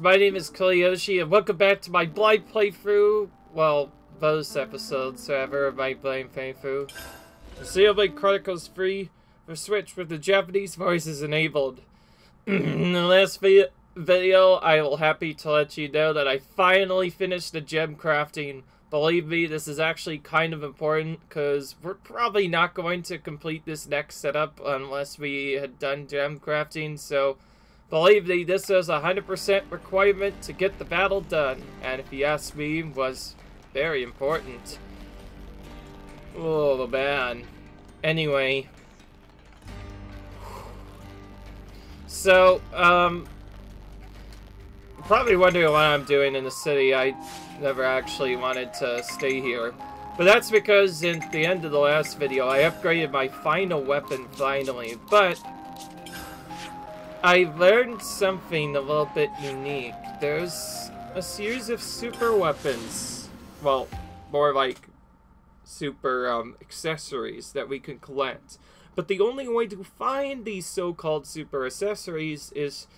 My name is CoolYoshi, and welcome back to my blind playthrough. Well, those episodes, ever, of my blind playthrough. Xenoblade Chronicles 3 for Switch with the Japanese voices enabled. In the last vi video, I will happy to let you know that I finally finished the gem crafting. Believe me, this is actually kind of important, because we're probably not going to complete this next setup unless we had done gem crafting, so... Believe me, this is a 100% requirement to get the battle done, and if you ask me, was very important. Oh, man. Anyway. So, um... Probably wondering what I'm doing in the city. I never actually wanted to stay here. But that's because in the end of the last video, I upgraded my final weapon finally. But I learned something a little bit unique. There's a series of super weapons. Well, more like super um, accessories that we can collect. But the only way to find these so-called super accessories is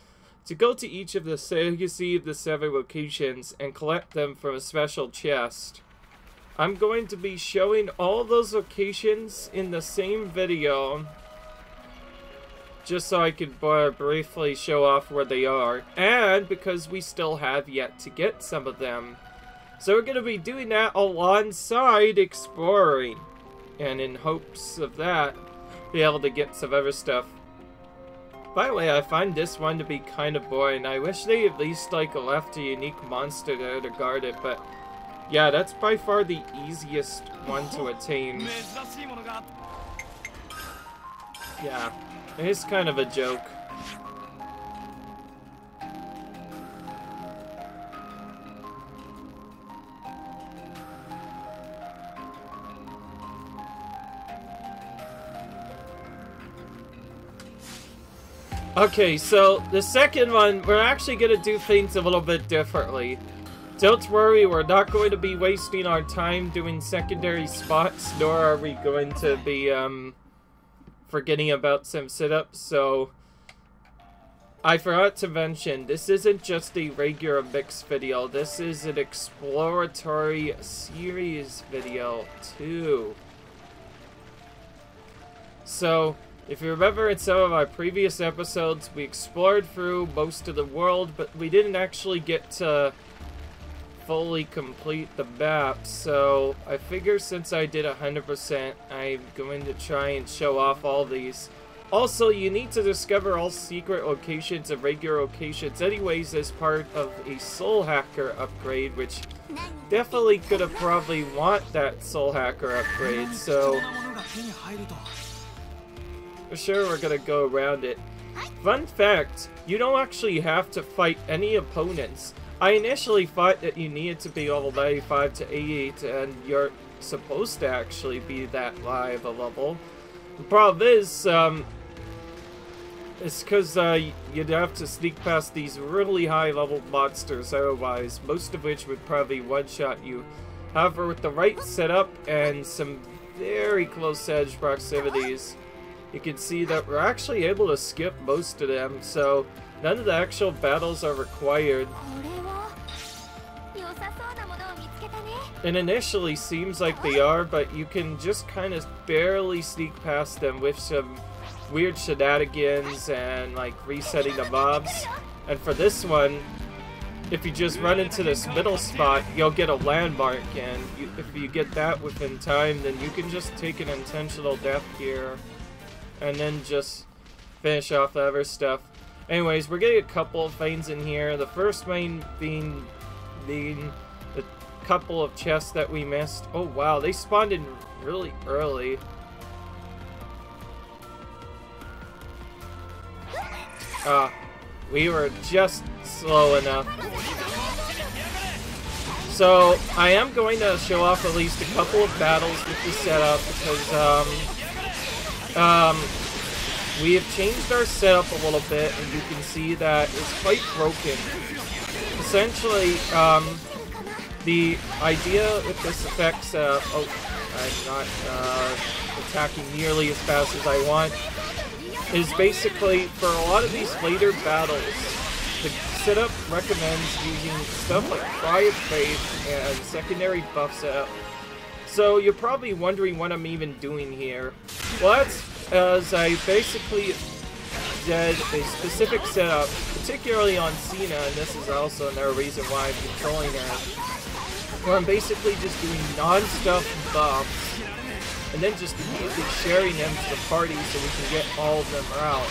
to go to each of the Legacy of the Seven locations and collect them from a special chest. I'm going to be showing all those locations in the same video just so I could uh, briefly show off where they are, and because we still have yet to get some of them. So we're going to be doing that alongside exploring, and in hopes of that, be able to get some other stuff. By the way, I find this one to be kind of boring. I wish they at least like left a unique monster there to guard it, but yeah, that's by far the easiest one to attain. Yeah. It's kind of a joke. Okay, so the second one, we're actually going to do things a little bit differently. Don't worry, we're not going to be wasting our time doing secondary spots, nor are we going to be, um forgetting about some sit-ups, so... I forgot to mention, this isn't just a regular mix video, this is an exploratory series video, too. So, if you remember in some of our previous episodes, we explored through most of the world, but we didn't actually get to fully complete the map, so I figure since I did 100%, I'm going to try and show off all these. Also, you need to discover all secret locations and regular locations anyways as part of a Soul Hacker upgrade, which definitely could have probably want that Soul Hacker upgrade, so... For sure we're gonna go around it. Fun fact, you don't actually have to fight any opponents. I initially thought that you needed to be level 95 to 88, and you're supposed to actually be that high of a level. The problem is, um, it's because uh, you'd have to sneak past these really high level monsters otherwise, most of which would probably one-shot you. However, with the right setup and some very close edge proximities, you can see that we're actually able to skip most of them, so none of the actual battles are required. It initially seems like they are, but you can just kind of barely sneak past them with some weird shenanigans and like resetting the mobs. And for this one, if you just run into this middle spot, you'll get a landmark, and you, if you get that within time, then you can just take an intentional death here, and then just finish off the other stuff. Anyways, we're getting a couple of things in here. The first main being being couple of chests that we missed. Oh wow, they spawned in really early. Uh, we were just slow enough. So, I am going to show off at least a couple of battles with the setup because, um, um, we have changed our setup a little bit and you can see that it's quite broken. Essentially, um, the idea with this affects, uh, oh, I'm not uh, attacking nearly as fast as I want, is basically for a lot of these later battles, the setup recommends using stuff like Cry of Faith and secondary buff setup. So you're probably wondering what I'm even doing here. Well, that's as I basically did a specific setup, particularly on Sena, and this is also another reason why I'm controlling it, where I'm basically just doing non-stuff buffs, and then just immediately sharing them to the party so we can get all of them out.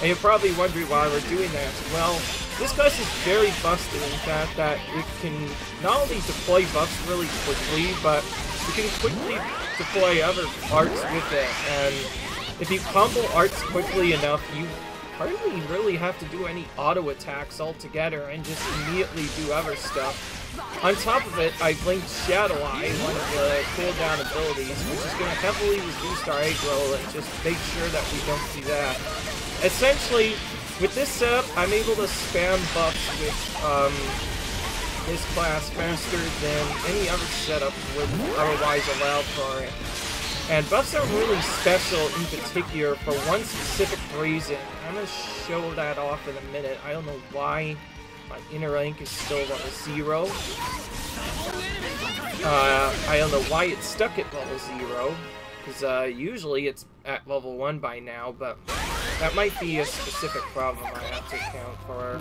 And you're probably wondering why we're doing that. Well, this class is very busted in fact that it can not only deploy buffs really quickly, but it can quickly deploy other arts with it. And if you combo arts quickly enough, you hardly really have to do any auto attacks altogether and just immediately do other stuff. On top of it, I've linked Shadow Eye, one of the cooldown abilities, which is going to heavily reduce our aggro and just make sure that we don't do that. Essentially, with this setup, I'm able to spam buffs with um, this class faster than any other setup would otherwise allow for it. And buffs are really special in particular for one specific reason. I'm going to show that off in a minute. I don't know why my interlink is still level 0. Uh, I don't know why it's stuck at level 0. Because uh, usually it's at level 1 by now, but that might be a specific problem I have to account for.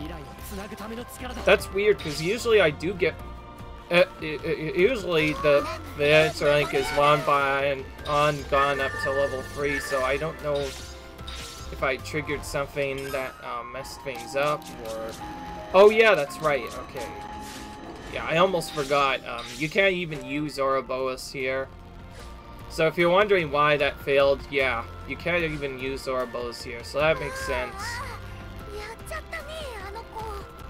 That's weird, because usually I do get... Uh, usually the the answer rank is long by and on gone up to level 3, so I don't know if I triggered something that um, messed things up, or... Oh yeah, that's right, okay. Yeah, I almost forgot. Um, you can't even use Ouroboros here. So if you're wondering why that failed, yeah, you can't even use Ouroboros here, so that makes sense.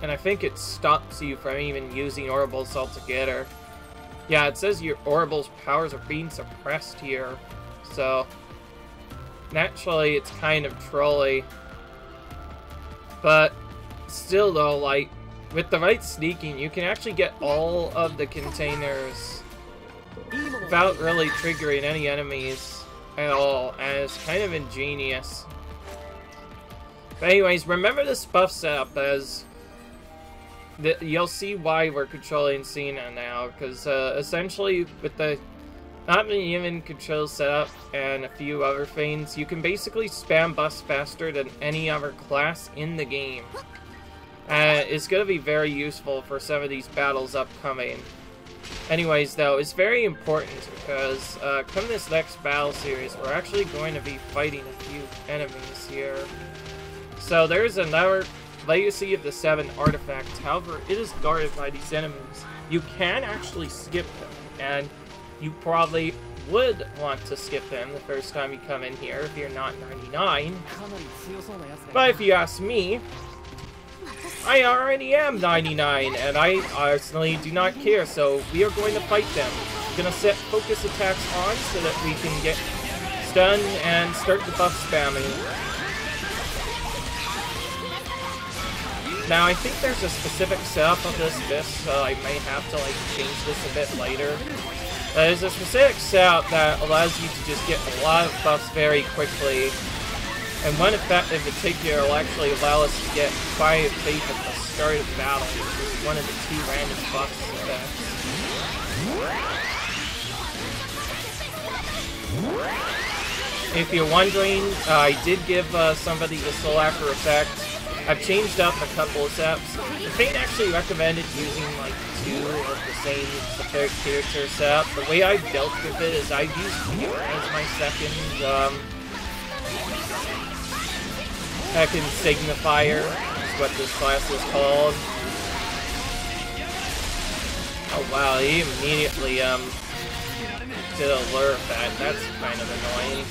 And I think it stops you from even using Ouroboros altogether. Yeah, it says your Ouroboros powers are being suppressed here, so... Naturally, it's kind of trolly. But, still though, like, with the right sneaking, you can actually get all of the containers without really triggering any enemies at all, and it's kind of ingenious. But anyways, remember this buff setup as... The, you'll see why we're controlling Sena now, because uh, essentially with the not many even control setup and a few other things, you can basically spam buffs faster than any other class in the game. Uh, it's going to be very useful for some of these battles upcoming. Anyways, though, it's very important because uh, come this next battle series, we're actually going to be fighting a few enemies here. So there's another Legacy of the Seven artifact. However, it is guarded by these enemies. You can actually skip them, and you probably would want to skip them the first time you come in here if you're not 99. But if you ask me, I already am 99, and I personally do not care, so we are going to fight them. We're gonna set focus attacks on so that we can get stunned and start the buff spamming. Now, I think there's a specific setup of this disc, so I may have to like change this a bit later. There's a specific setup that allows you to just get a lot of buffs very quickly, and one effect in particular will actually allow us to get Fire Faith at the start of the battle, which is one of the two random buffs effects. If you're wondering, uh, I did give uh, somebody the Soul After effect. I've changed up a couple of steps. The Fate actually recommended using like two of the same specific character setup. The way I've dealt with it is I've used Fear as my second um, Heckin' Signifier is what this class is called. Oh wow, he immediately um did a lure that. That's kind of annoying.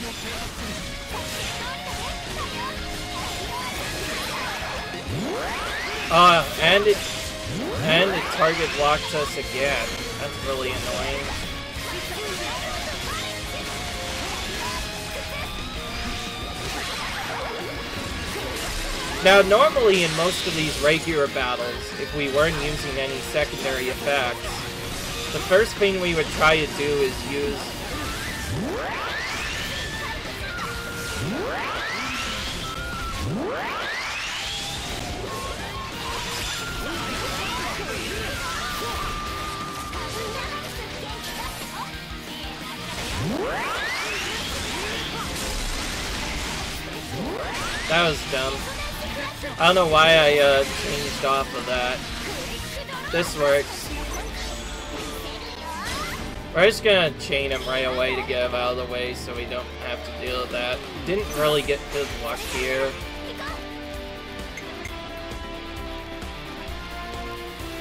Uh, and it and it target locked us again. That's really annoying. Now, normally in most of these regular battles, if we weren't using any secondary effects, the first thing we would try to do is use... That was dumb. I don't know why I uh, changed off of that. This works. We're just gonna chain him right away to get him out of the way so we don't have to deal with that. Didn't really get good luck here.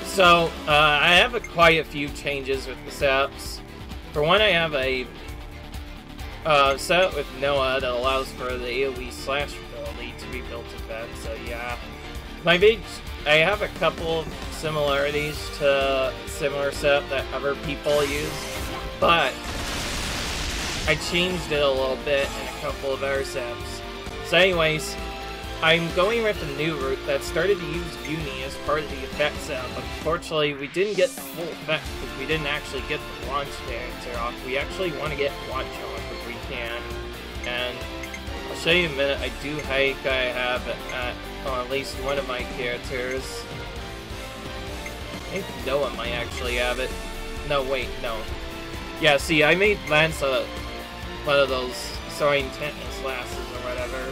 So, uh, I have a, quite a few changes with the setups. For one, I have a uh, setup with Noah that allows for the AoE slash ability to be built in bed, so yeah. My big, I have a couple of similarities to similar setup that other people use, but I changed it a little bit in a couple of other setups. So anyways, I'm going with a new route that started to use Uni as part of the effect setup. Unfortunately, we didn't get the full effect because we didn't actually get the launch character off. We actually want to get launch off if we can. And show you in a minute. I do hike I have uh, at, on at least one of my characters. I think Noah might actually have it. No, wait, no. Yeah, see, I made Lance a, one of those soaring tempest lasses or whatever.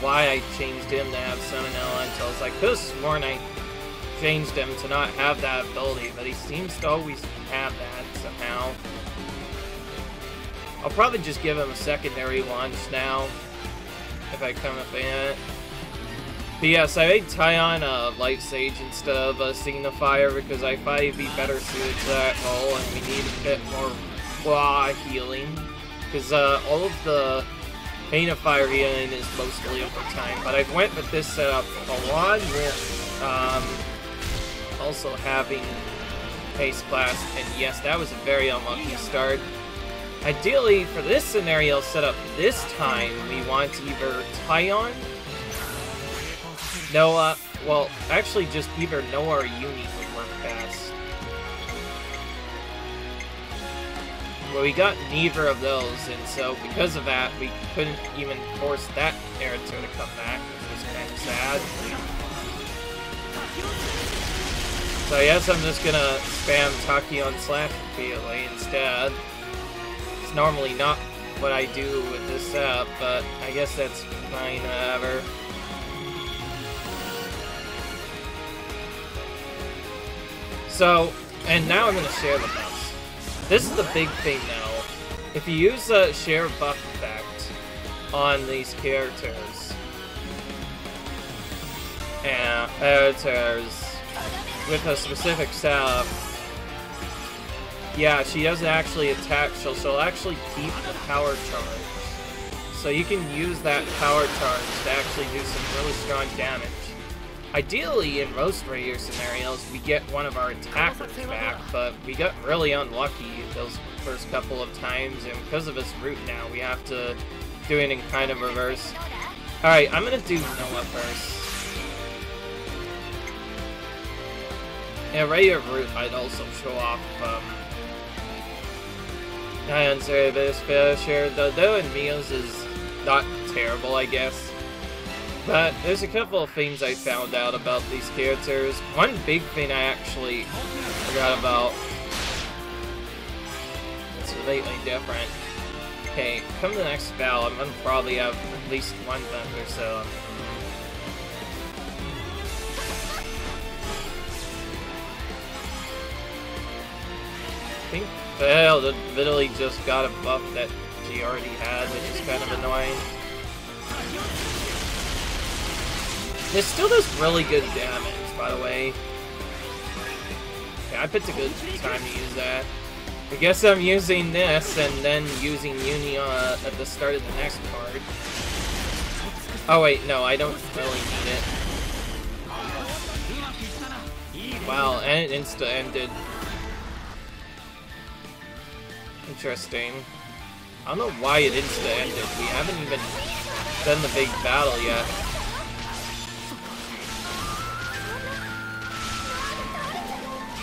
why I changed him to have Summon Elemental. I could have sworn I changed him to not have that ability, but he seems to always have that somehow. I'll probably just give him a secondary launch now, if I come up in it. But yes, I made Taion a Life Sage instead of a Signifier because I thought he'd be better suited to that role, and we need a bit more blah healing. Because uh, all of the Pain of Fire healing is mostly over time, but I've went with this setup along with um, also having Haste Blast, and yes, that was a very unlucky start. Ideally, for this scenario setup this time, we want either Taion, Noah, well, actually just either Noah or Uni would work best. But we got neither of those, and so because of that, we couldn't even force that Naruto to come back, which was kind of sad. So I guess I'm just gonna spam Tachyon slash repeatedly instead. It's normally not what I do with this setup, but I guess that's fine, whatever. So, and now I'm gonna share the buff. This is the big thing now. If you use a share buff effect on these characters, uh, and characters with a specific setup, yeah, she doesn't actually attack, she'll, she'll actually keep the power charge. So you can use that power charge to actually do some really strong damage. Ideally, in most regular scenarios, we get one of our attackers back, but we got really unlucky those first couple of times, and because of this route now, we have to do it in kind of reverse. Alright, I'm gonna do Noah first. A regular route, I'd also show off, um... I answer this share, though, and Mio's is not terrible, I guess. But there's a couple of things I found out about these characters. One big thing I actually forgot about. It's completely different. Okay, come to the next battle, I'm gonna probably have at least one Thunder, so... I think Vale literally just got a buff that she already had, which is kind of annoying. This still does really good damage, by the way. Yeah, I picked a good time to use that. I guess I'm using this and then using Uni uh, at the start of the next card. Oh wait, no, I don't really need it. Wow, and it insta-ended. Interesting. I don't know why it insta-ended. We haven't even done the big battle yet.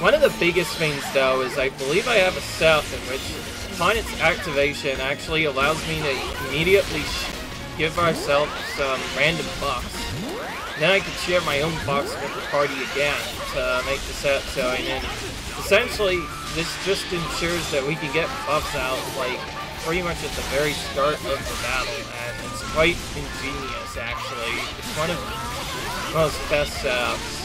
One of the biggest things, though, is I believe I have a setup in which, upon its activation, actually allows me to immediately give ourselves some random buffs. Then I can share my own box with the party again to make the setup so I mean, essentially, this just ensures that we can get buffs out, like, pretty much at the very start of the battle, and it's quite ingenious, actually. It's one of the most best setups.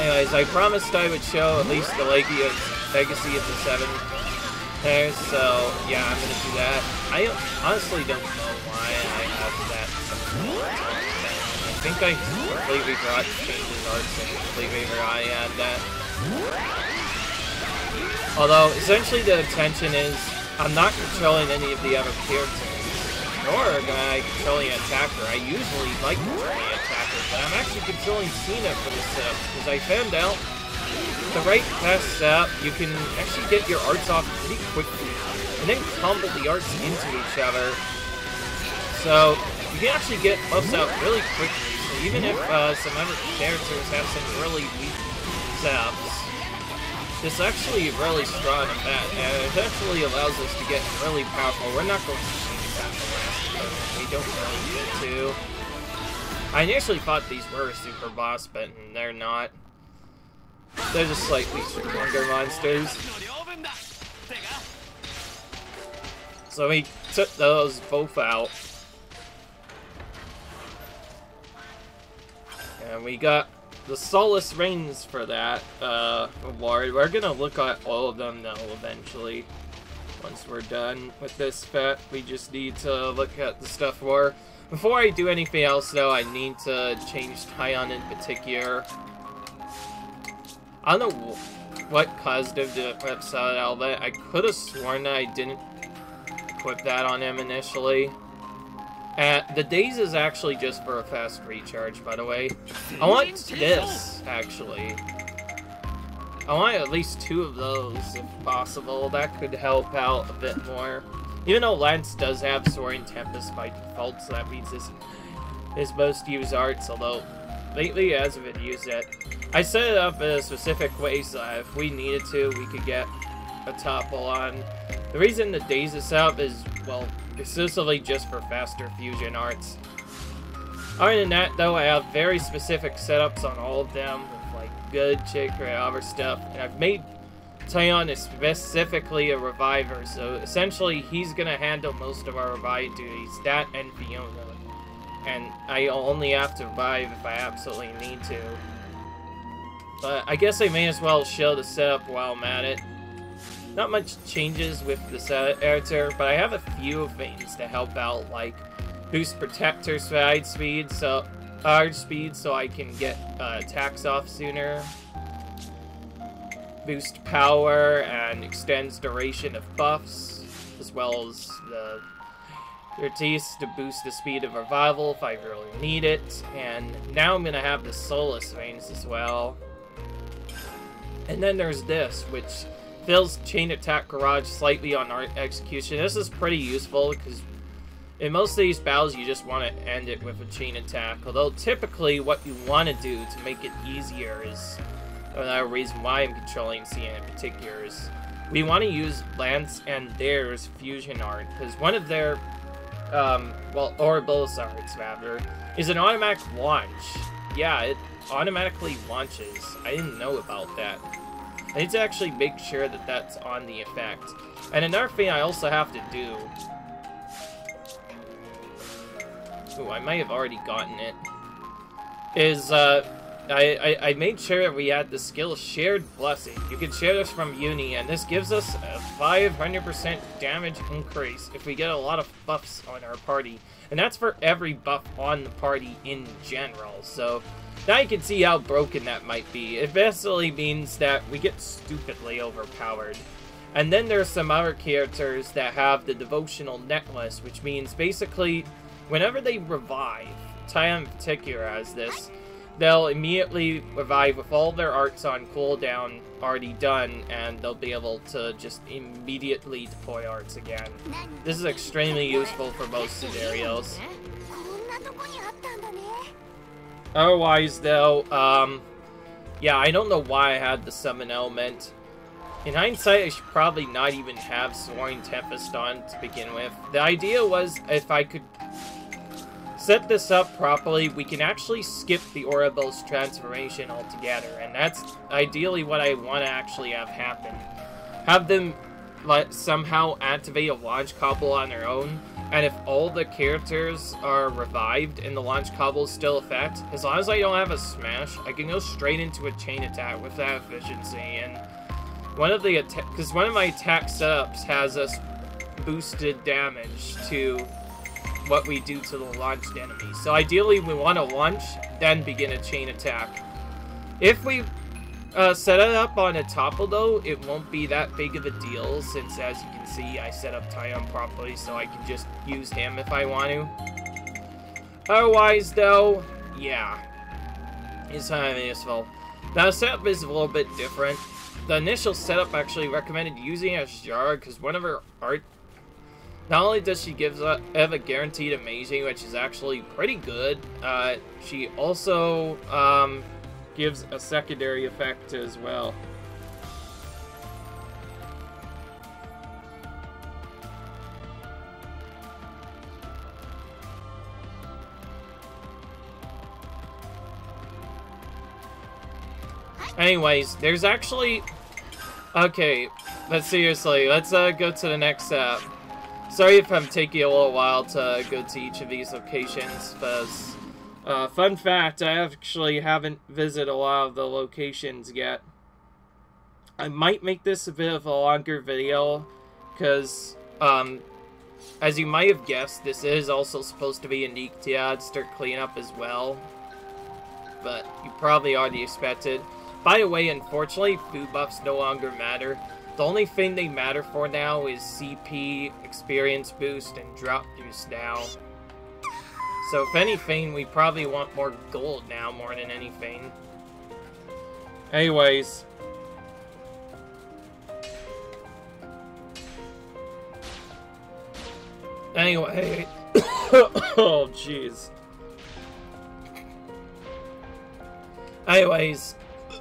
Anyways, I promised I would show at least the Legacy of, Legacy of the Seven there, so yeah, I'm gonna do that. I honestly don't know why I have that. I think I completely forgot to change his arts and completely I had that. Although, essentially the intention is, I'm not controlling any of the other characters, nor am I controlling an attacker. I usually like controlling attackers, but I'm actually controlling Sena for this setup, because I found out the right pass setup, you can actually get your arts off pretty quickly, and then combo the arts into each other. So, you can actually get buffs out really quickly, so even if uh, some other characters have some really weak setups, this actually really strong at that, and it actually allows us to get really powerful. We're not going to see this we don't really need to. I initially thought these were a super boss, but they're not. They're just slightly stronger monsters. So we took those both out. And we got the Solace Reigns for that uh, award. We're gonna look at all of them though eventually. Once we're done with this pet, we just need to look at the stuff more. Before I do anything else though, I need to change Taion in particular. I don't know what caused him to equip Solid Outlet. I could have sworn that I didn't equip that on him initially. The days is actually just for a fast recharge, by the way. I want this, actually. I want at least two of those, if possible. That could help out a bit more. Even though Lance does have Soaring Tempest by default, so that means his, his most used arts, although lately he hasn't been used yet. I set it up in a specific way so if we needed to, we could get a topple on. The reason the days is up is, well, exclusively just for faster fusion arts. Other than that, though, I have very specific setups on all of them, with, like, good chick other stuff, and I've made Taion is specifically a reviver, so essentially he's gonna handle most of our revive duties, that and Fiona. And I only have to revive if I absolutely need to. But I guess I may as well show the setup while I'm at it. Not much changes with the set editor, but I have a few things to help out, like boost protector side speed, so charge speed, so I can get uh, attacks off sooner. Boost power and extends duration of buffs, as well as the Artis to boost the speed of revival if I really need it. And now I'm gonna have the Solace Veins as well. And then there's this, which fills Chain Attack Gauge slightly on our execution. This is pretty useful because in most of these battles you just want to end it with a Chain Attack. Although typically what you want to do to make it easier is another reason why I'm controlling Sena in particular is we want to use Lance and theirs fusion art because one of their um, well, or both arts rather, is an automatic launch. Yeah, it automatically launches. I didn't know about that. I need to actually make sure that that's on the effect. And another thing I also have to do... Ooh, I might have already gotten it. Is, uh, I, I, I, made sure that we had the skill Shared Blessing. You can share this from Uni, and this gives us a 500% damage increase if we get a lot of buffs on our party. And that's for every buff on the party in general, so now you can see how broken that might be. It basically means that we get stupidly overpowered. And then there's some other characters that have the Devotional Necklace, which means basically, whenever they revive, Taion in particular has this, they'll immediately revive with all their arts on cooldown already done, and they'll be able to just immediately deploy arts again. This is extremely useful for most scenarios. Otherwise, though, um, yeah, I don't know why I had the summon element. In hindsight, I should probably not even have Soaring Tempest on to begin with. The idea was if I could set this up properly, we can actually skip the Ouroboros transformation altogether, and that's ideally what I want to actually have happen. Have them let somehow activate a launch cobble on their own, and if all the characters are revived and the launch cobble is still effect, as long as I don't have a smash, I can go straight into a chain attack with that efficiency, and one of the attack, because one of my attack setups has us boosted damage to what we do to the launched enemy. So ideally we want to launch, then begin a chain attack. If we uh, set it up on a topple though, it won't be that big of a deal since as you can see I set up Taion properly so I can just use him if I want to. Otherwise though, yeah, it's kind of useful. Now the setup is a little bit different. The initial setup actually recommended using a Jar because one of her art not only does she give have a guaranteed amazing, which is actually pretty good, uh, she also um, gives a secondary effect as well. Anyways, there's actually... Okay, but seriously, let's uh, go to the next step. Sorry if I'm taking a little while to go to each of these locations, because, uh, fun fact, I actually haven't visited a lot of the locations yet. I might make this a bit of a longer video, because, um, as you might have guessed, this is also supposed to be a Nyktiadster cleanup as well. But you probably already expected. By the way, unfortunately, food buffs no longer matter. The only thing they matter for now is CP, experience boost, and drop boost now. So if anything, we probably want more gold now more than anything. Anyways. Anyway. oh, jeez. Anyways.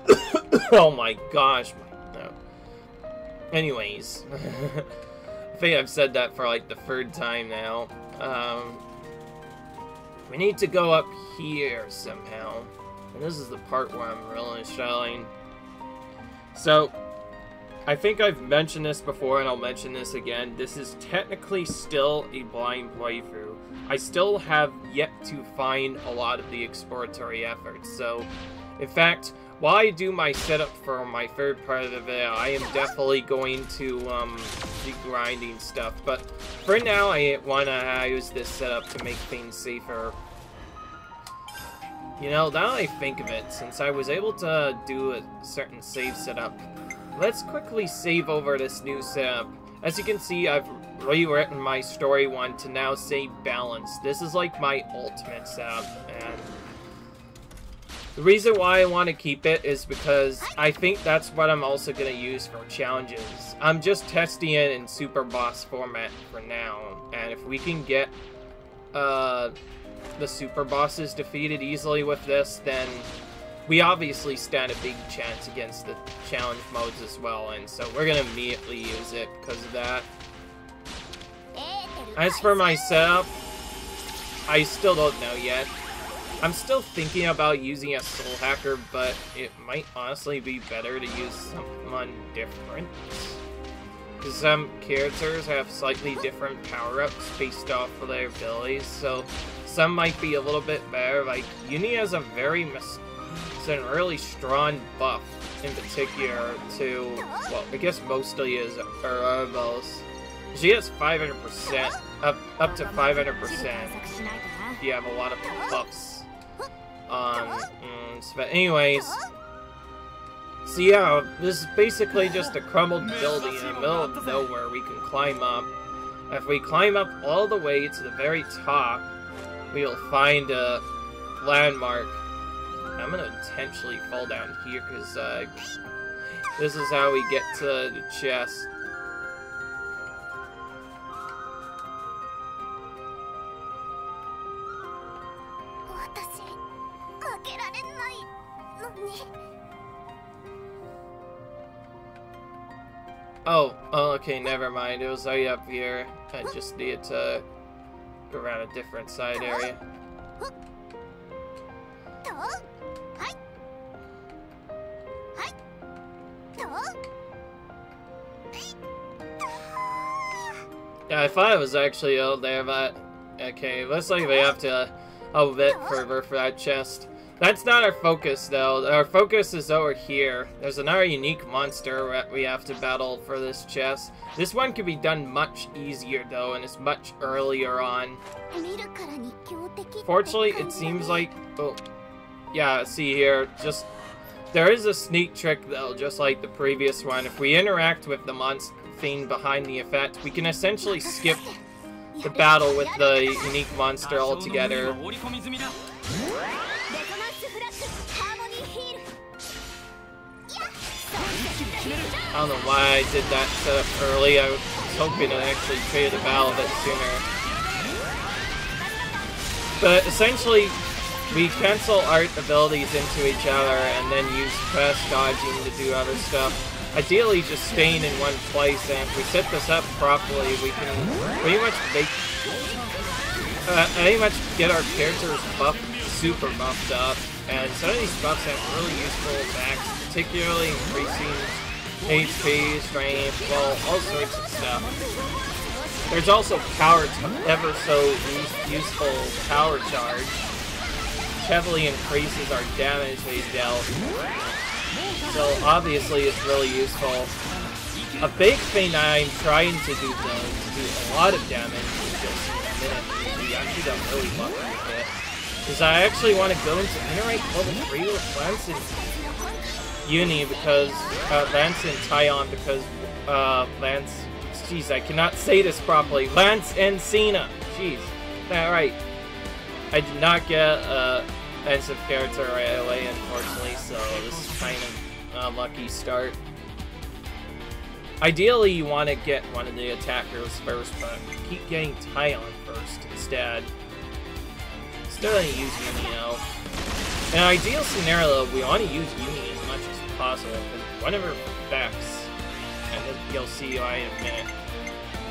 oh my gosh, Anyways, I think I've said that for like the third time now. Um, we need to go up here somehow. And this is the part where I'm really shelling. So, I think I've mentioned this before and I'll mention this again. This is technically still a blind playthrough. I still have yet to find a lot of the exploratory efforts. So, in fact, while I do my setup for my third part of the video, I am definitely going to um, be grinding stuff. But for now, I want to use this setup to make things safer. You know, now I think of it, since I was able to do a certain save setup, let's quickly save over this new setup. As you can see, I've rewritten my story one to now say balance. This is like my ultimate setup, and the reason why I want to keep it is because I think that's what I'm also going to use for challenges. I'm just testing it in Super Boss format for now, and if we can get uh, the Super Bosses defeated easily with this, then we obviously stand a big chance against the challenge modes as well, and so we're going to immediately use it because of that. As for my setup, I still don't know yet. I'm still thinking about using a Soul Hacker, but it might honestly be better to use someone different. Because some characters have slightly different power-ups based off of their abilities, so some might be a little bit better. Like, Uni has a very it's a really strong buff in particular to, well, I guess mostly is Erebos. She has 500%, up, up to 500%. You have a lot of buffs on. Mm, but anyways, so yeah, this is basically just a crumbled building in the middle of nowhere we can climb up. If we climb up all the way to the very top, we'll find a landmark. I'm gonna intentionally fall down here because uh, this is how we get to the chest. Okay, never mind. It was right up here. I just needed to go around a different side area. Yeah, I thought it was actually out there, but okay, looks like we have to a bit further for that chest. That's not our focus, though. Our focus is over here. There's another unique monster we have to battle for this chest. This one can be done much easier, though, and it's much earlier on. Fortunately, it seems like... Oh, yeah, see here, just... There is a sneak trick, though, just like the previous one. If we interact with the monster thing behind the effect, we can essentially skip the battle with the unique monster altogether. I don't know why I did that setup early. I was hoping to actually trade the battle a bit sooner. But essentially, we cancel art abilities into each other and then use press dodging to do other stuff. Ideally, just staying in one place, and if we set this up properly, we can pretty much make, uh, pretty much get our characters buffed, super buffed up, and some of these buffs have really useful effects, particularly increasing HP, strength, well, all sorts of stuff. There's also power, ever so useful power charge, which heavily increases our damage we dealt. So obviously it's really useful. A big thing I'm trying to do though, to do a lot of damage in just a minute, we actually don't really want with it, is I actually want to go into Interlink level 3 with and Uni because, uh, Lance and Taion because, uh, Lance, jeez, I cannot say this properly, Lance and Sena, jeez, alright. I did not get, a offensive character right away, unfortunately, so this is kind of a lucky start. Ideally, you want to get one of the attackers first, but keep getting Taion first instead. Still gonna use Uni now. In an ideal scenario, we want to use Uni possible, because one of her effects, and you'll see why in a minute,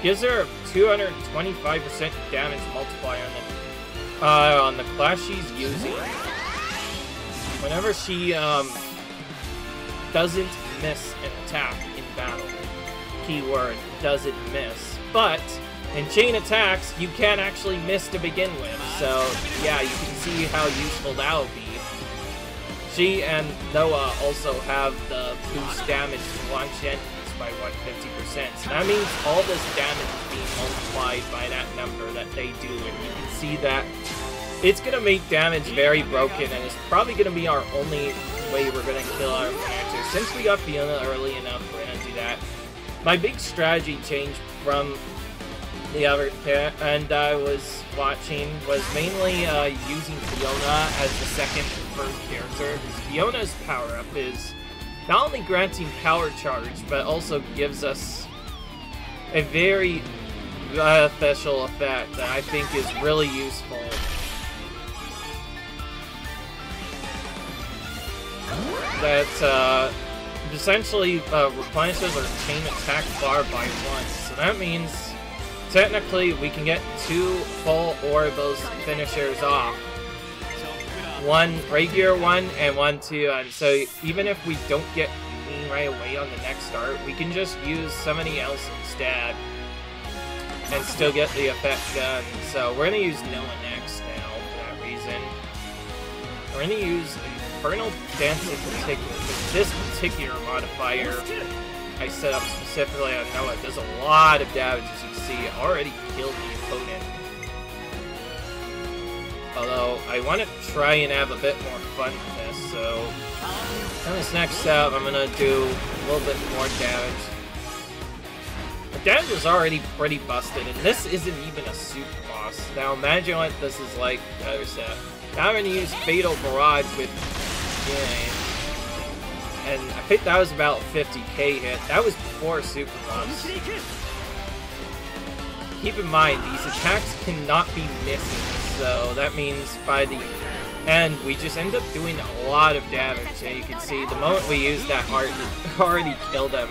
gives her 225% damage multiplier on the, uh, on the class she's using. Whenever she, um, doesn't miss an attack in battle. Keyword, doesn't miss. But, in chain attacks, you can't actually miss to begin with, so yeah, you can see how useful that would be. She and Noah also have the boost damage to launch enemies by 150%, so that means all this damage is being multiplied by that number that they do, and you can see that it's gonna make damage very broken, and it's probably gonna be our only way we're gonna kill our character. Since we got Fiona early enough, we're gonna do that. My big strategy change from the other pair, and I was watching was mainly uh, using Fiona as the second preferred character. Fiona's power-up is not only granting power charge, but also gives us a very beneficial effect that I think is really useful that uh, essentially uh, replenishes our chain attack bar by one. So that means technically we can get two full those finishers off. One regular one and one two, and so even if we don't get me right away on the next start, we can just use somebody else instead and still get the effect done. So we're gonna use Noah next now for that reason. We're gonna use Infernal Dance in particular, this particular modifier I set up specifically on Noah does a lot of damage, as you can see. Already killed the opponent. Although, I want to try and have a bit more fun with this, so... On this next step, I'm gonna do a little bit more damage. The damage is already pretty busted, and this isn't even a super boss. Now imagine what this is like the other set. Now I'm gonna use Fatal Barrage with and I think that was about 50k hit. That was before Super boss Keep in mind, these attacks cannot be missing, so that means by the end, we just end up doing a lot of damage. And you can see, the moment we use that art, already killed them.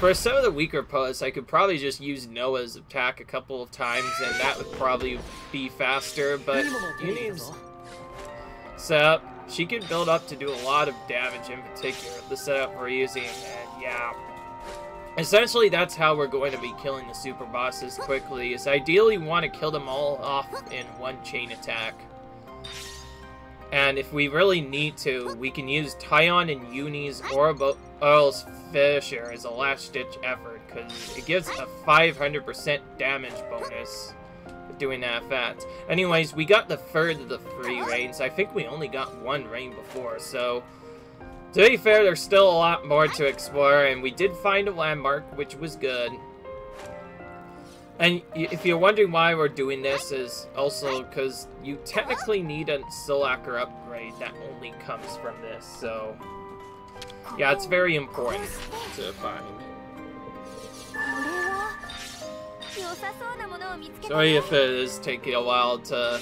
For some of the weaker posts, I could probably just use Noah's attack a couple of times, and that would probably be faster, but you need setup. She can build up to do a lot of damage in particular, the setup we're using, and yeah. Essentially, that's how we're going to be killing the super bosses quickly, is ideally want to kill them all off in one chain attack. And if we really need to, we can use Taion and Eunie's Ouroboros Fisher as a last-ditch effort, because it gives a 500% damage bonus doing that fast. Anyways, we got the third of the three reins. I think we only got one rein before, so... To be fair, there's still a lot more to explore, and we did find a landmark, which was good. And if you're wondering why we're doing this, is also because you technically need a Soulhacker upgrade that only comes from this, so... Yeah, it's very important to find. Sorry if it is taking a while to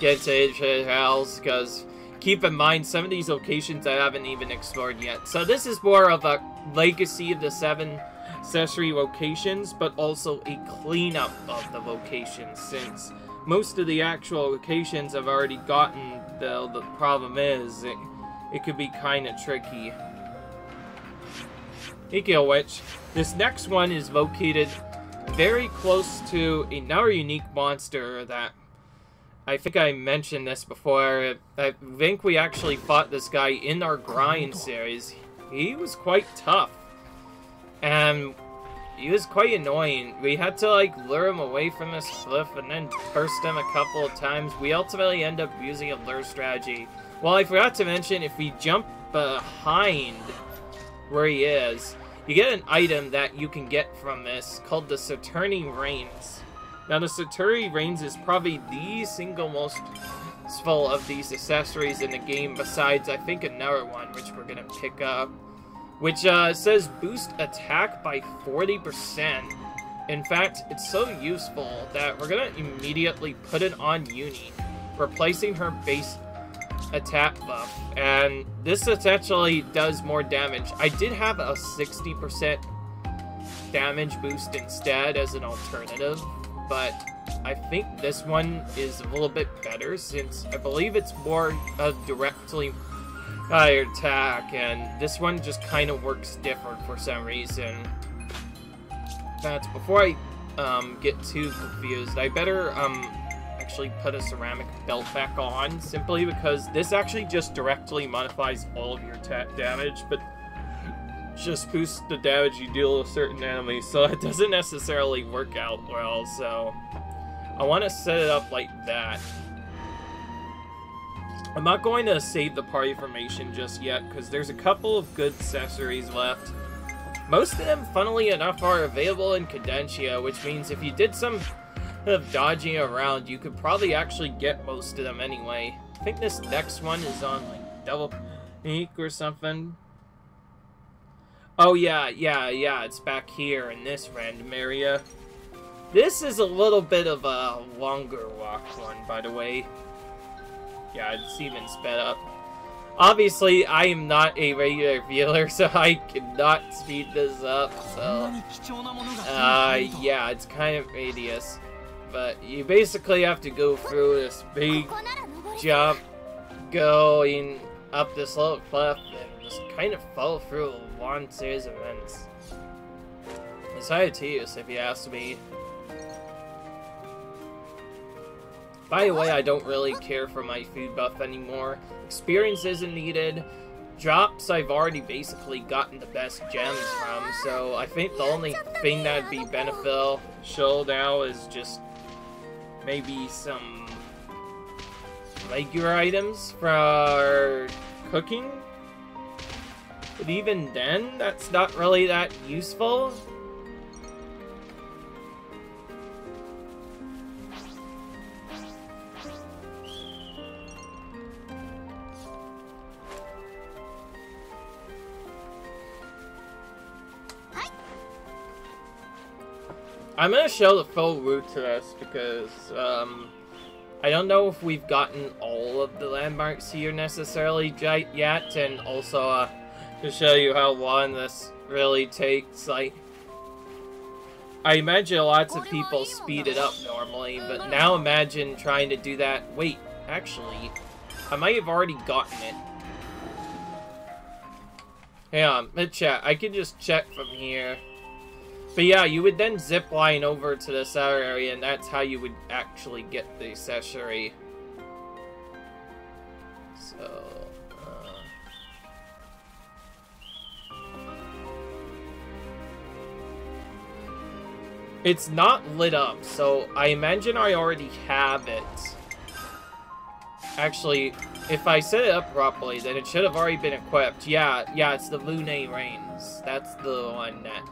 get to house, because keep in mind, some of these locations I haven't even explored yet. So this is more of a legacy of the seven accessory locations, but also a cleanup of the locations, since most of the actual locations I've already gotten, though the problem is, it, it could be kind of tricky. Speaking of which, this next one is located very close to another unique monster that I think I mentioned this before. I think we actually fought this guy in our grind series. He was quite tough. And he was quite annoying. We had to like lure him away from this cliff and then burst him a couple of times. We ultimately end up using a lure strategy. Well, I forgot to mention, if we jump behind where he is, you get an item that you can get from this called the Saturni Reins. Now, the Saturni Reins is probably the single most full of these accessories in the game, besides, I think, another one, which we're to pick up, which uh, says boost attack by 40%. In fact, it's so useful that we're to immediately put it on Eunie, replacing her base attack buff, and this essentially does more damage. I did have a 60% damage boost instead as an alternative, but I think this one is a little bit better since I believe it's more a directly higher attack, and this one just kind of works different for some reason. But before I um, get too confused, I better um, actually put a ceramic belt back on, simply because this actually just directly modifies all of your damage, but just boosts the damage you deal to certain enemies, so it doesn't necessarily work out well, so I want to set it up like that. I'm not going to save the party formation just yet, because there's a couple of good accessories left. Most of them, funnily enough, are available in Cadensia, which means if you did some of dodging around, you could probably actually get most of them anyway. I think this next one is on, like, Double Peak or something. Oh, yeah, yeah, yeah, it's back here in this random area. This is a little bit of a longer walk one, by the way. Yeah, it's even sped up. Obviously, I am not a regular viewer, so I cannot speed this up, so... Uh, yeah, it's kind of tedious. But you basically have to go through this big jump, going up this little cliff, just kind of fall through a long series of events. It's to use, if you ask me. By the way, I don't really care for my food buff anymore. Experience isn't needed. Drops I've already basically gotten the best gems from, so I think the only thing that'd be beneficial now is just maybe some regular items for cooking. But even then, that's not really that useful. I'm gonna show the full route to this because um, I don't know if we've gotten all of the landmarks here necessarily yet, and also uh, to show you how long this really takes. Like, I imagine lots of people speed it up normally, but now imagine trying to do that. Wait, actually, I might have already gotten it. Hang on, let chat. I can just check from here. But yeah, you would then zip line over to this other area, and that's how you would actually get the accessory. So, It's not lit up, so I imagine I already have it. Actually, if I set it up properly, then it should have already been equipped. Yeah, yeah, it's the Lunae Reins. That's the one that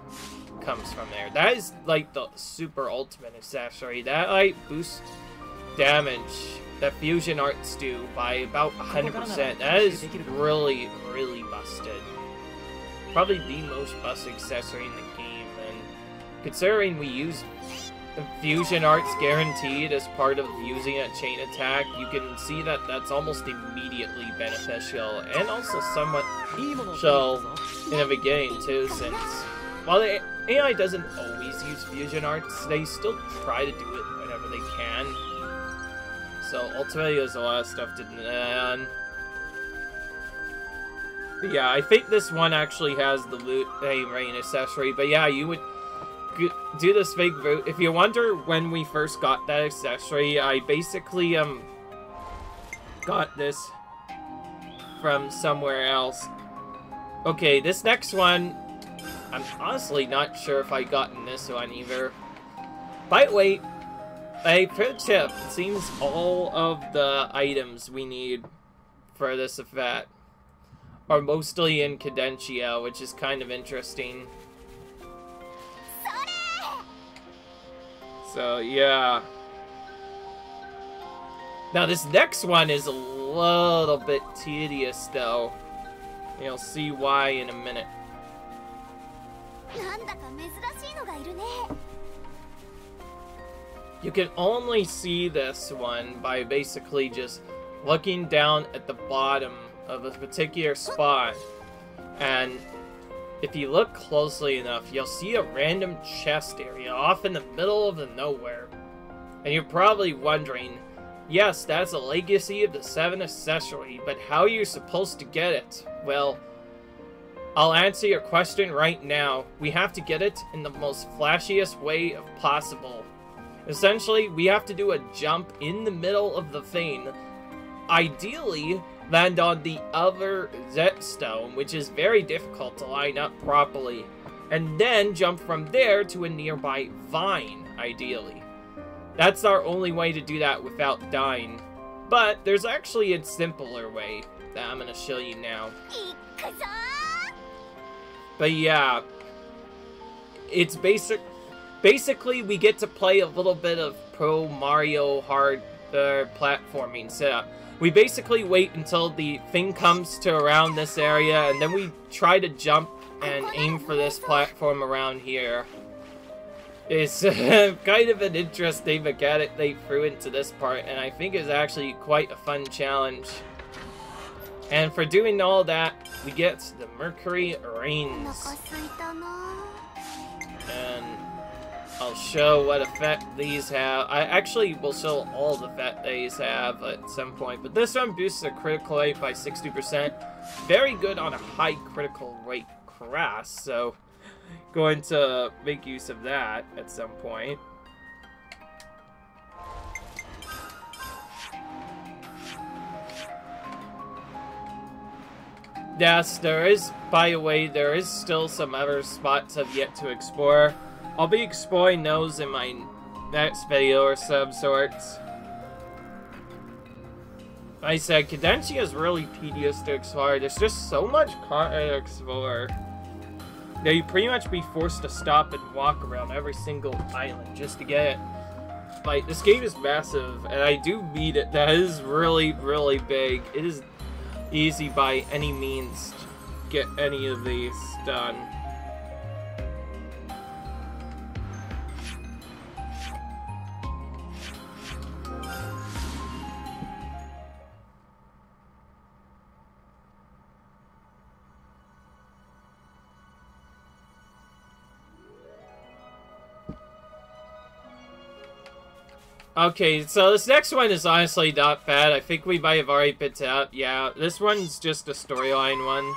comes from there. That is, like, the super ultimate accessory. That, like, boosts damage that fusion arts do by about 100%. That is really, really busted. Probably the most busted accessory in the considering we use fusion arts guaranteed as part of using a chain attack, you can see that that's almost immediately beneficial, and also somewhat shell in the beginning too, since while the AI doesn't always use fusion arts, they still try to do it whenever they can. So ultimately there's a lot of stuff to learn. But yeah, I think this one actually has the loot a rain accessory, but yeah, you would do this fake route. If you wonder when we first got that accessory, I basically um got this from somewhere else. Okay, this next one, I'm honestly not sure if I gotten this one either. But wait, a pro tip, seems all of the items we need for this effect are mostly in Cadensia, which is kind of interesting. So, yeah. Now, this next one is a little bit tedious, though. You'll see why in a minute. You can only see this one by basically just looking down at the bottom of a particular spot. And if you look closely enough, you'll see a random chest area off in the middle of the nowhere. And you're probably wondering, yes, that's a legacy of the 7 accessory, but how are you supposed to get it? Well, I'll answer your question right now. We have to get it in the most flashiest way of possible. Essentially, we have to do a jump in the middle of the thing. Ideally, land on the other Zetstone, which is very difficult to line up properly, and then jump from there to a nearby vine, ideally. That's our only way to do that without dying. But there's actually a simpler way that I'm to show you now. But yeah, it's basic. Basically, we get to play a little bit of Pro Mario hard uh, platforming setup. We basically wait until the thing comes to around this area, and then we try to jump and aim for this platform around here. It's kind of an interesting mechanic they threw into this part, and I think it's actually quite a fun challenge. And for doing all that, we get the Mercury Reigns. I'll show what effect these have. I actually will show all the effect these have at some point, but this one boosts the critical rate by 60%. Very good on a high critical rate crass, so going to make use of that at some point. Yes, there is, by the way, there is still some other spots I've yet to explore. I'll be exploring those in my next video or some sorts. I said, Cadensia is really tedious to explore. There's just so much content to explore. That you pretty much be forced to stop and walk around every single island just to get it. Like, this game is massive, and I do mean it. That is really, really big. It is easy by any means to get any of these done. Okay, so this next one is honestly not bad. I think we might have already picked it up. Yeah, this one's just a storyline one.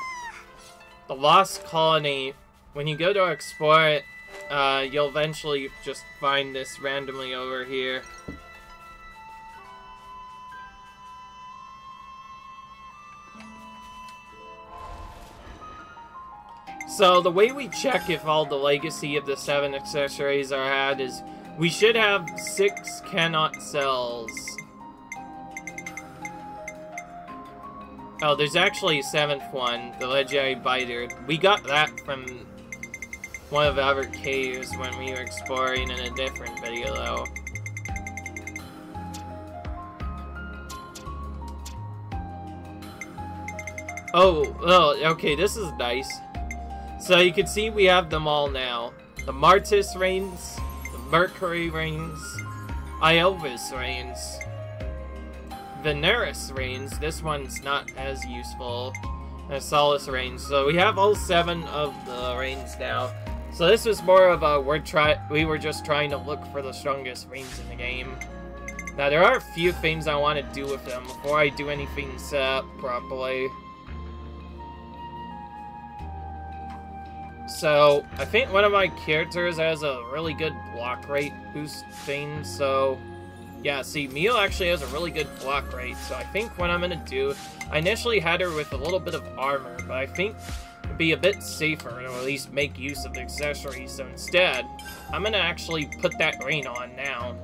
The Lost Colony. When you go to explore it, Uh, you'll eventually just find this randomly over here. So the way we check if all the legacy of the seven accessories are had is we should have six cannot cells. Oh, there's actually a seventh one, the legendary biter. We got that from one of our caves when we were exploring in a different video though. Oh, oh, okay, this is nice. So you can see we have them all now. The Martis reigns, Mercury reigns, Iovis reins, Veneris reins. This one's not as useful as Solis reins. So we have all seven of the reigns now. So this was more of a we're try we were just trying to look for the strongest reigns in the game. Now there are a few things I want to do with them before I do anything set up properly. So, I think one of my characters has a really good block rate boost thing, so... Yeah, see, Mio actually has a really good block rate, so I think what I'm gonna do... I initially had her with a little bit of armor, but I think it'd be a bit safer to at least make use of the accessories, so instead, I'm gonna actually put that rain on now.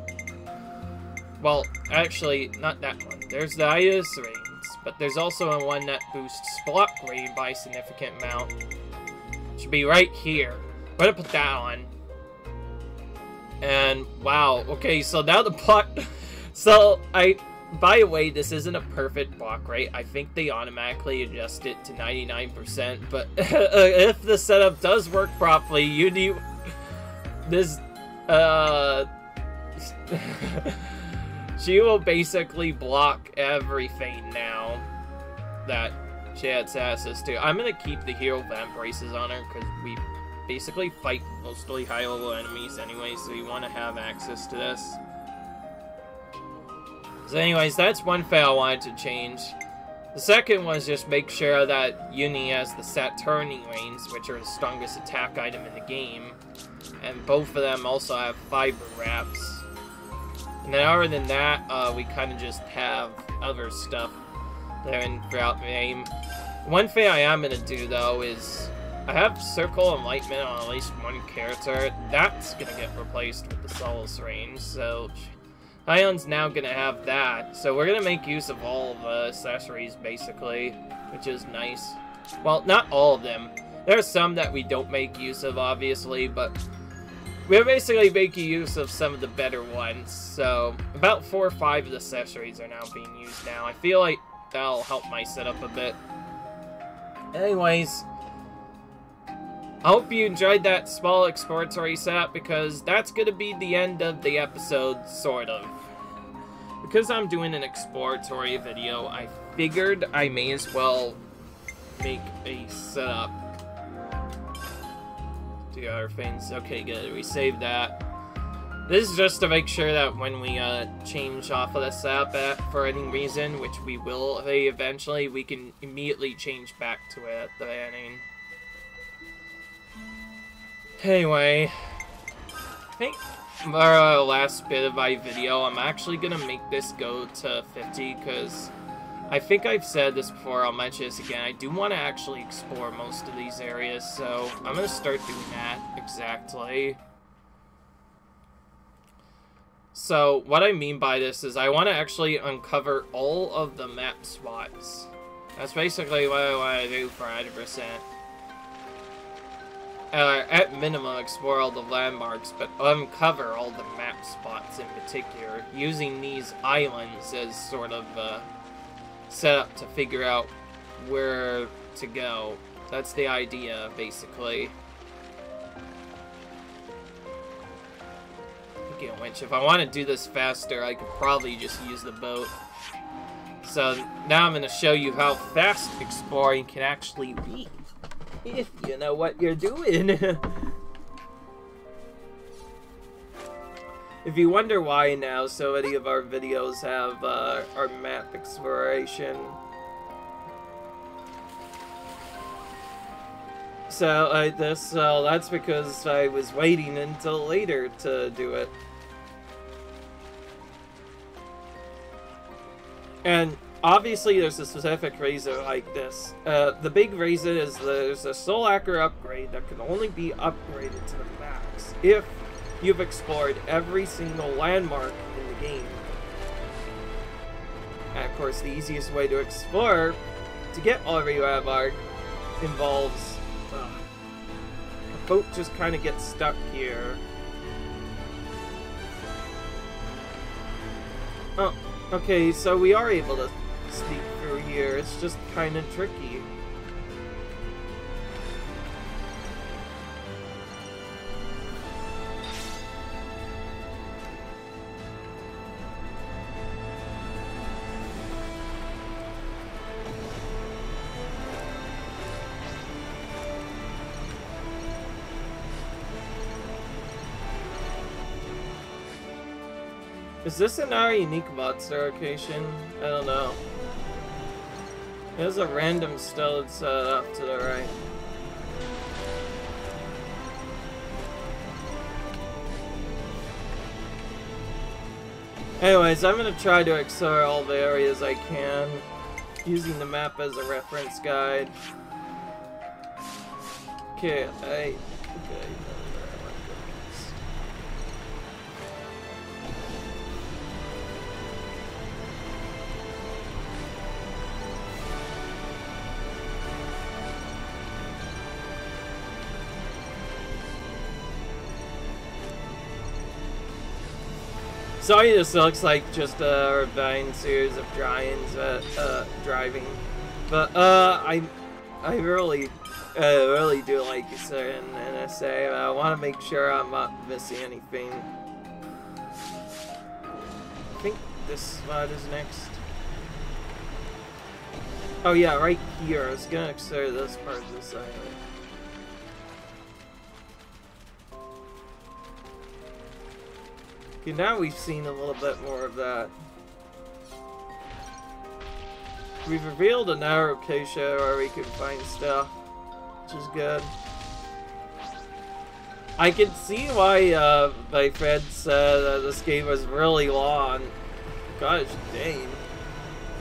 Well, actually, not that one. There's the Ios Reigns, but there's also a one that boosts block rate by a significant amount. Should be right here. I'm gonna put that on. And, wow, okay, so now the block... So, I... By the way, this isn't a perfect block rate. I think they automatically adjust it to 99%, but if the setup does work properly, you need... This, uh... she will basically block everything now that she has access to. I'm gonna keep the hero vamp braces on her because we basically fight mostly high level enemies anyway, so you want to have access to this. So anyways, that's one thing I wanted to change. The second was just make sure that Eunie has the Saturni Reins, which are the strongest attack item in the game. And both of them also have fiber wraps. And then other than that, uh, we kind of just have other stuff there in throughout the game. One thing I am going to do, though, is I have Circle Enlightenment on at least one character. That's going to get replaced with the Solus range, so Ion's now going to have that. So we're going to make use of all the accessories, basically, which is nice. Well, not all of them. There are some that we don't make use of, obviously, but we're basically making use of some of the better ones. So about four or five of the accessories are now being used now. I feel like that'll help my setup a bit. Anyways, I hope you enjoyed that small exploratory setup because that's going to be the end of the episode, sort of. Because I'm doing an exploratory video, I figured I may as well make a setup. Do other things. Okay, good. We saved that. This is just to make sure that when we uh, change off of the setup for any reason, which we will eventually, we can immediately change back to it at the beginning. Anyway, I think our uh, last bit of my video, I'm actually going to make this go to 50 because I think I've said this before, I'll mention this again, I do want to actually explore most of these areas, so I'm going to start doing that exactly. So, what I mean by this is I want to actually uncover all of the map spots. That's basically what I want to do for 100%. Uh, at minimum, explore all the landmarks, but uncover all the map spots in particular, using these islands as sort of uh, setup to figure out where to go. That's the idea, basically. A winch. If I want to do this faster, I could probably just use the boat. So now I'm going to show you how fast exploring can actually be. If you know what you're doing. if you wonder why now so many of our videos have uh, our map exploration, so like this, so that's because I was waiting until later to do it. And obviously there's a specific reason like this. Uh, the big reason is there's a Soulhacker upgrade that can only be upgraded to the max if you've explored every single landmark in the game. And of course, the easiest way to explore to get every landmark involves. Uh, a boat just kind of gets stuck here. Okay, so we are able to sneak through here. It's just kind of tricky. Is this another unique monster location? I don't know. There's a random stone set uh, up to the right. Anyways, I'm gonna try to explore all the areas I can, using the map as a reference guide. Okay, I... Okay. Sorry, this looks like just a rebellion series of giants uh, uh, driving, but uh, I, I really, uh, really do like certain NSA. I want to make sure I'm not missing anything. I think this spot is next. Oh yeah, right here. I was gonna explore this part of this island. Okay, now we've seen a little bit more of that. We've revealed another location where we can find stuff, which is good. I can see why uh, my friend said this game was really long. Gosh dang.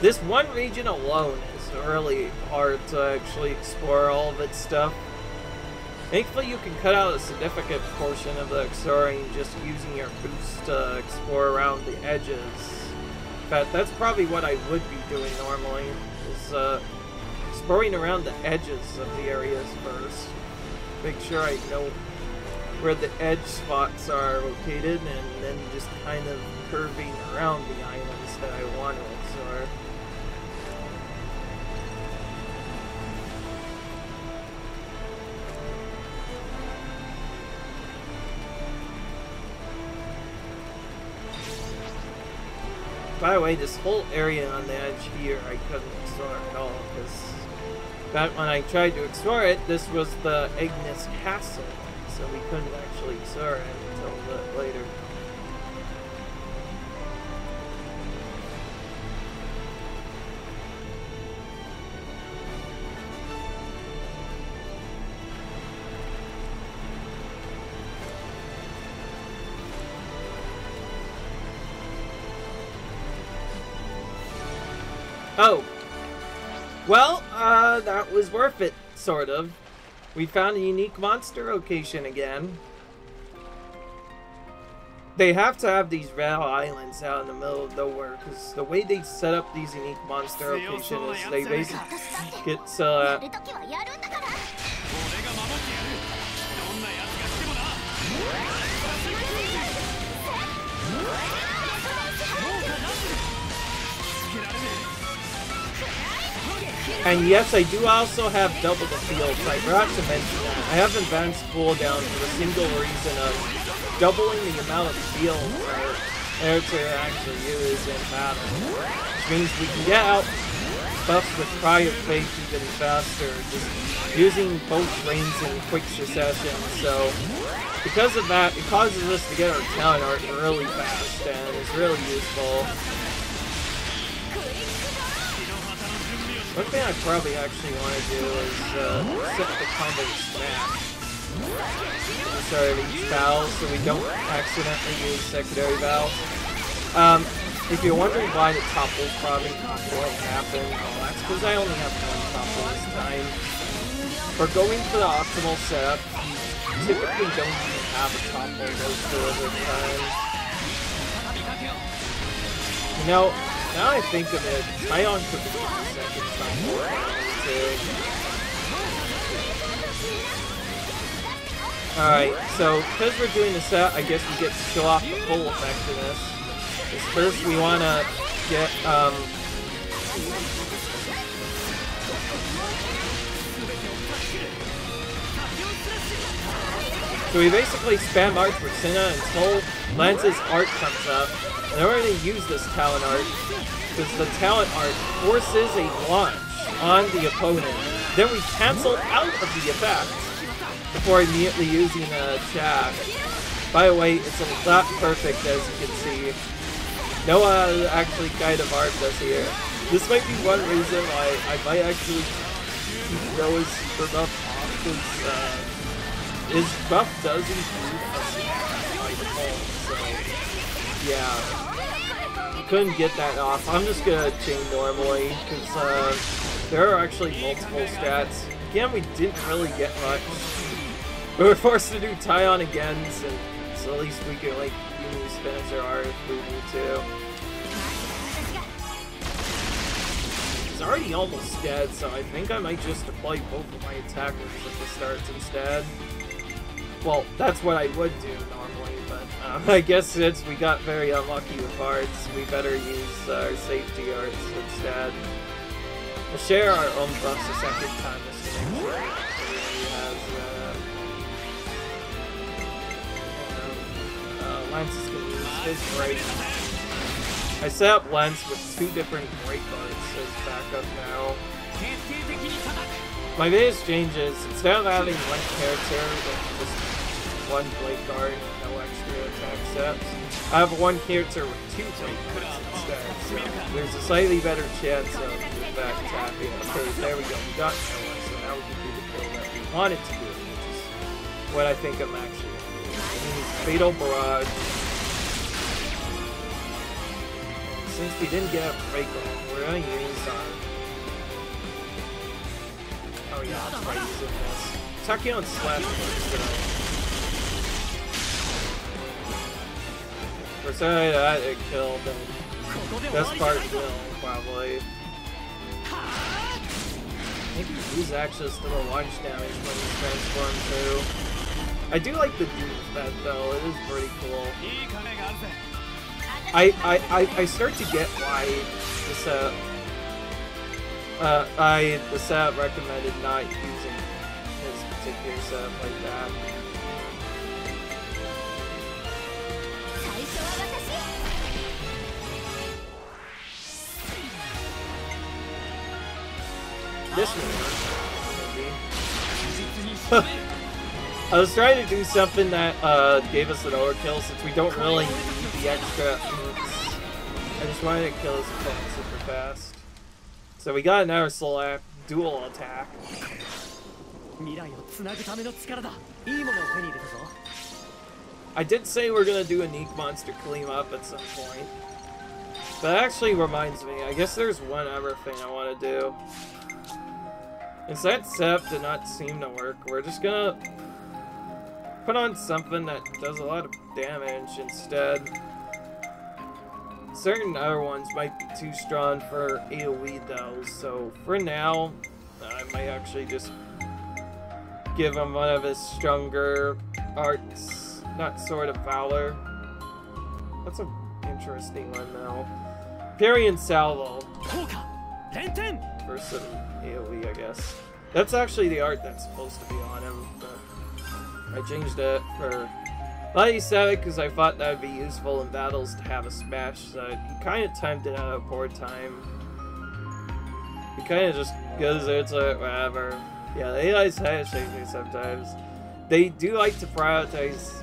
This one region alone is really hard to actually explore all of its stuff. Thankfully, you can cut out a significant portion of the exploring just using your boost to explore around the edges. But that's probably what I would be doing normally, is uh, exploring around the edges of the areas first. Make sure I know where the edge spots are located, and then just kind of curving around the islands that I want to explore. By the way, this whole area on the edge here I couldn't explore at all, because back when I tried to explore it, this was the Ignis Castle, so we couldn't actually explore it until later. Oh. Well, uh, that was worth it, sort of. We found a unique monster location again. They have to have these rail islands out in the middle of nowhere, because the way they set up these unique monster locations is they basically get uh, And yes, I do also have double the fields. I forgot to mention that. I have advanced cooldown for the single reason of doubling the amount of fields our character actually use in battle. Which means we can get out buffs with of Faith even faster, just using both reigns in quick succession. So, because of that, it causes us to get our talent art really fast, and it's really useful. One thing I probably actually want to do is uh, set the combo smash. Sorry, each Val so we don't accidentally use secondary Val. Um, if you're wondering why the topple probably won't happen, well, that's because I only have one topple this time. For going for the optimal setup, you typically don't even have a topple most of the time. You know, now I think of it, could be the second too. Alright, so because we're doing the set, I guess we get to show off the full effectiveness. First, we want to get, um... So we basically spam art for Sena until Lanz's art comes up. And going to use this talent art because the talent art forces a launch on the opponent. Then we cancel out of the effect before immediately using a chat. By the way, it's a lot perfect as you can see. No uh, actually kind of armed us here. This might be one reason why I might actually keep Noah's super buff off, because uh, his buff does include a by default, so yeah. Couldn't get that off. I'm just gonna chain normally, because uh, there are actually multiple stats. Again, we didn't really get much. We were forced to do Taion again, so, so at least we can like use finisher art if we need to. He's already almost dead, so I think I might just deploy both of my attackers at the start instead. Well, that's what I would do normally, but uh, I guess since we got very unlucky with arts, we better use our safety arts instead. We'll share our own buffs a second time to make has, Lanz is gonna use his break. I set up Lanz with two different break arts as backup now. My biggest change is, instead of having one character with just one blade guard no extra attack steps, I have one character with two blade guards instead, so there's a slightly better chance of back tapping. Okay, there we go, we got Noah, so now we can do the kill that we wanted to do, which is what I think I'm actually going to do. Fatal Barrage. Since we didn't get a break on, we're gonna use our Oh yeah, that's right, in this. Tachyon slash first, For saying that it killed and best part will probably. Maybe lose access to the launch damage when he's transformed too. I do like the dude that though, it is pretty cool. I, I, I, I start to get why this uh uh, I, the set recommended not using his particular setup like that. This I was trying to do something that uh, gave us an overkill since we don't really need the extra oops. I just wanted to kill his opponent super fast. So we got another select dual attack. I did say we're gonna do a Neek Monster clean up at some point. That actually reminds me, I guess there's one other thing I want to do. Since that Sep did not seem to work, we're just gonna put on something that does a lot of damage instead. Certain other ones might be too strong for AoE though, so for now, I might actually just give him one of his stronger arts, not Sword of Valor. That's an interesting one though. Parian Salvo. For some AoE, I guess. That's actually the art that's supposed to be on him, but I changed it for I used it because I thought that would be useful in battles to have a smash, so he kind of timed it out a poor time. He kind of just goes into it, whatever. Yeah, the AI's kind of shake me sometimes. They do like to prioritize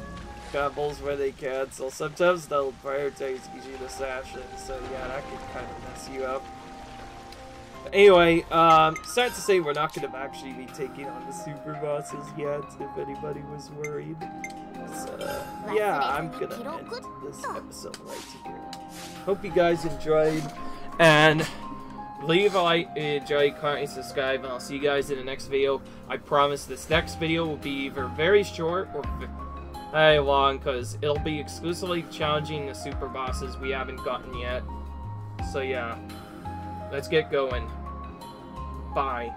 combos where they can, so sometimes they'll prioritize using assassins, so yeah, that can kind of mess you up. Anyway, um, sad to say we're not going to actually be taking on the super bosses yet, if anybody was worried. So, yeah, I'm going to end this episode right here. Hope you guys enjoyed, and leave a like, enjoy, comment, subscribe, and I'll see you guys in the next video. I promise this next video will be either very short or very long, because it'll be exclusively challenging the super bosses we haven't gotten yet. So yeah, Let's get going. Bye.